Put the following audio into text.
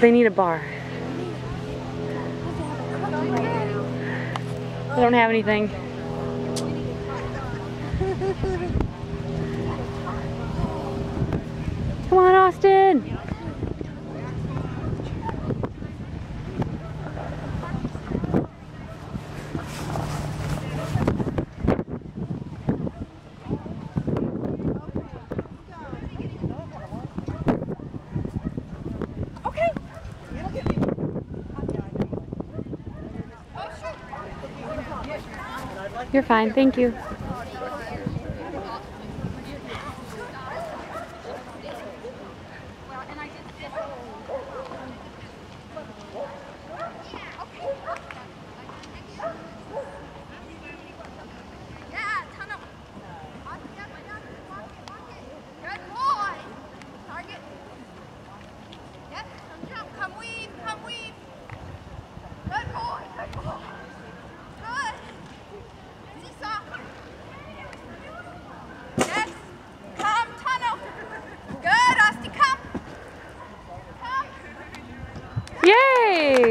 They need a bar. They don't have anything. You're fine, thank you. Yay!